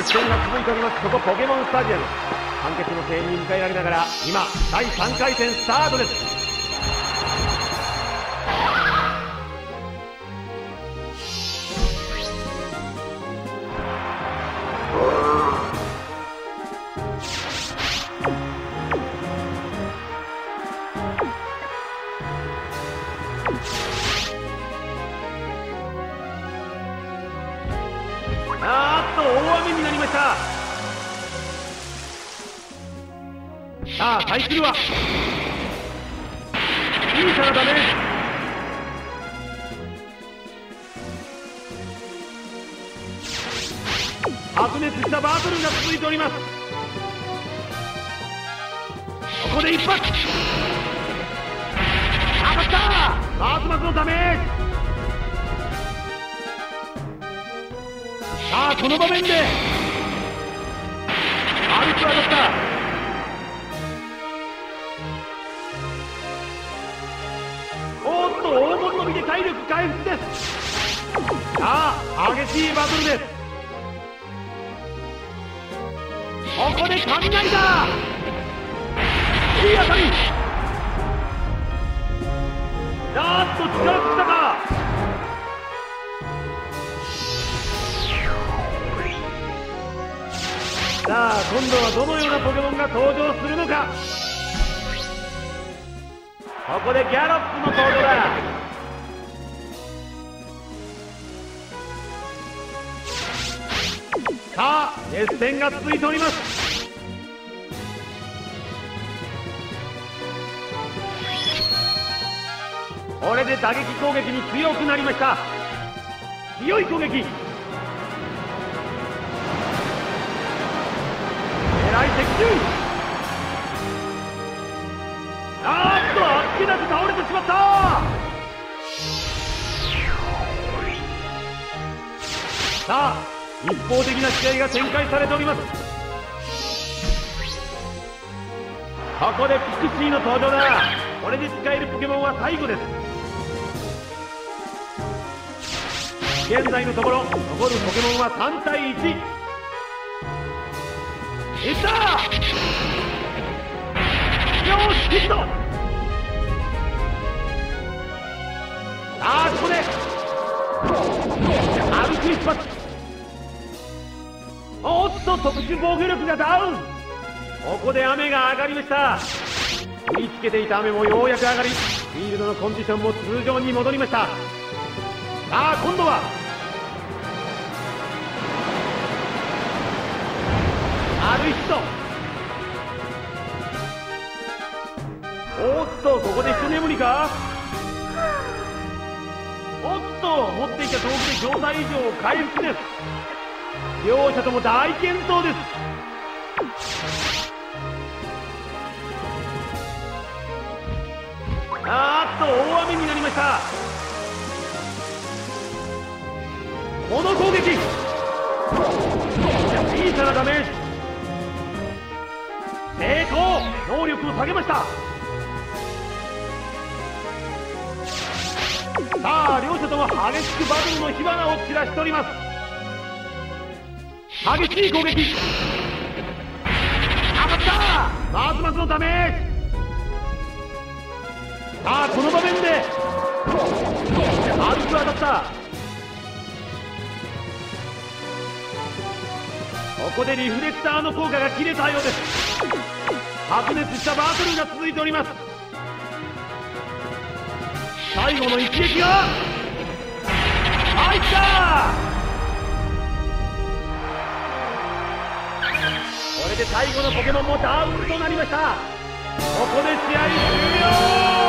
熱戦が続いておりますここポケモンスタジアム。観客の声援に迎えられながら今第3回戦スタートです。対するは小さなダメージ白熱したバトルが続いております。ここで一発。当たった。マースマスのダメージさあこの場面で。アルス当たった体力回復です。さあ激しいバトルです。ここで雷だいい当たりあっと力尽きたか。さあ今度はどのようなポケモンが登場するのか。ここでギャロップの登場だ。さあ熱戦が続いております。これで打撃攻撃に強くなりました。強い攻撃。狙い的中。あーっとあっけなく倒れてしまった。さあ一方的な試合が展開されております。ここでピクシーの登場だ。これで使えるポケモンは最後です。現在のところ残るポケモンは3対1いった！よしヒットさあここでアルク一発おっと特殊防御力がダウン。ここで雨が上がりました。降りつけていた雨もようやく上がりフィールドのコンディションも通常に戻りました。さあ今度はある人。おっとここで一眠りか？おっと持っていた道具で状態以上回復です。両者とも大健闘です。あーっと大雨になりました。この攻撃。小さなダメージ成功。能力を下げました。さあ両者とも激しくバトルの火花を散らしております。激しい攻撃。当たった。マースマスのダメージさあこの場面で。アルク当たった。ここでリフレクターの効果が切れたようです。白熱したバトルが続いております。最後の一撃が。入った。て最後のポケモンもダウンとなりました。ここで試合終了。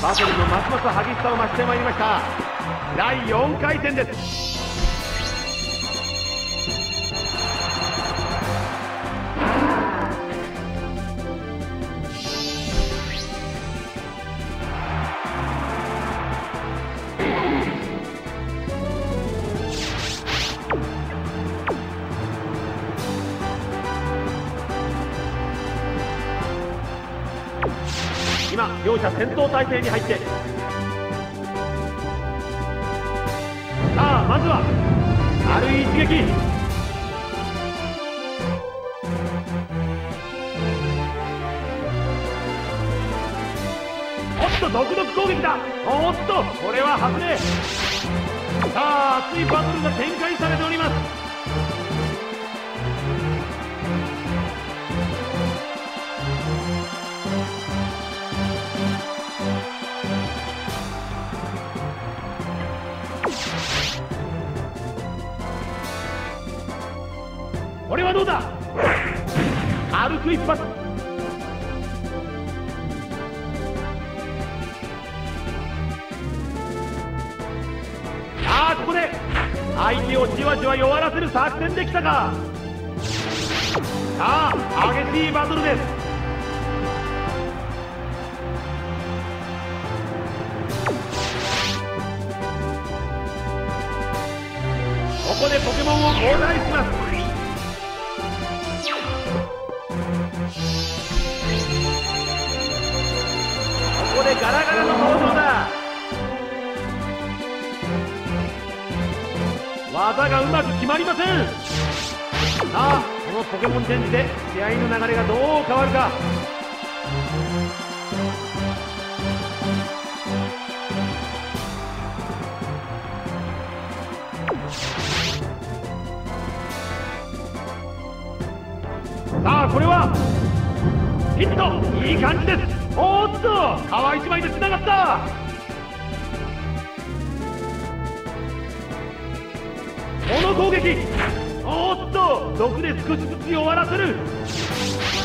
バトルのますます激しさを増してまいりました。第4回戦です。今両者戦闘態勢に入って。さあまずは軽い一撃。おっと独特攻撃だ。おっとこれは外れ。さあ熱いバトルが展開されております。これはどうだ？軽く一発。さあここで。相手をじわじわ弱らせる作戦できたか。さあ激しいバトルです。ここでポケモンを交代します。でガラガラの登場だ。技がうまく決まりません。さあこのポケモンチェンジで試合の流れがどう変わるか。さあこれはヒット。いい感じです。おっと川一枚でつながった。この攻撃おっと毒で少しずつ弱らせる。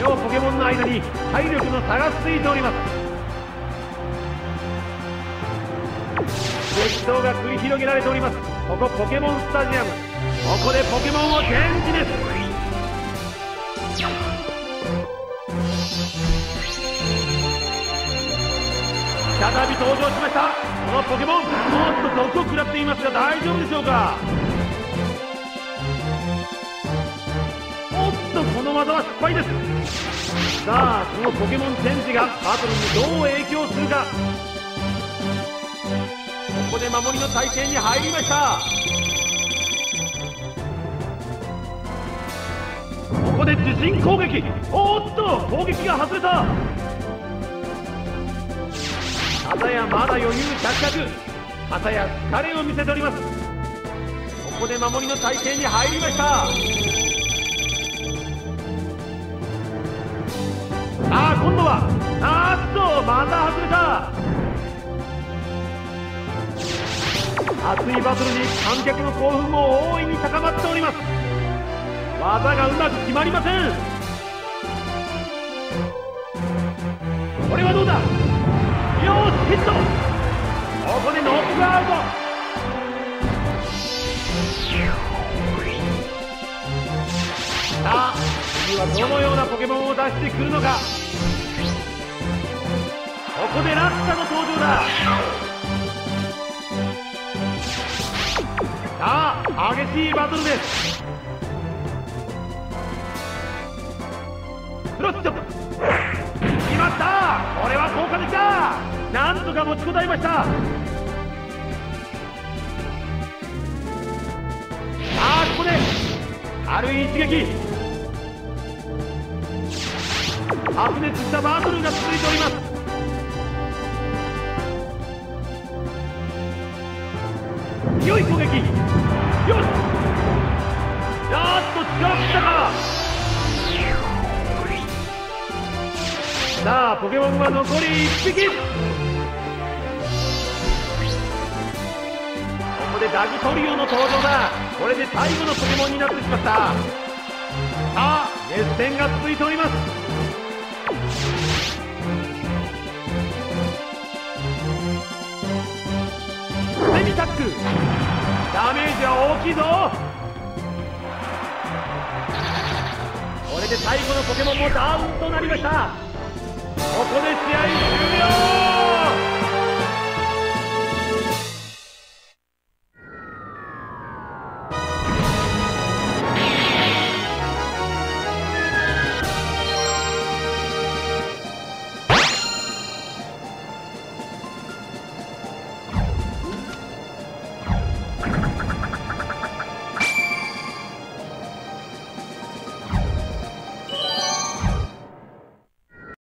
両ポケモンの間に体力の差がついております。激闘が繰り広げられております。ここポケモンスタジアム。ここでポケモンをチェンジです。再び登場しました。このポケモンもっと毒を食らっていますが大丈夫でしょうか？おっとこの技は失敗です。さあこのポケモンチェンジがバトルにどう影響するか。ここで守りの体勢に入りました。ここで自陣攻撃。おっと攻撃が外れた。片やまだ余裕着々。片や疲れを見せております。ここで守りの体勢に入りました。ああ今度はあっとまた外れた。熱いバトルに観客の興奮も大いに高まっております。技がうまく決まりません。これはどうだ？よしヒット。ここでノックアウトさあ次はどのようなポケモンを出してくるのか。ここでラッカの登場だ。さあ激しいバトルです。クロスチョトが持ちこたえました。さあここで軽い一撃。白熱したバトルが続いております。強い攻撃。よし。やっと力尽たさあポケモンは残り1匹。でダギトリオの登場だ。これで最後のポケモンになってしまった。さあ熱戦が続いております。セミタックダメージは大きいぞ。これで最後のポケモンもダウンとなりました。ここで試合終了。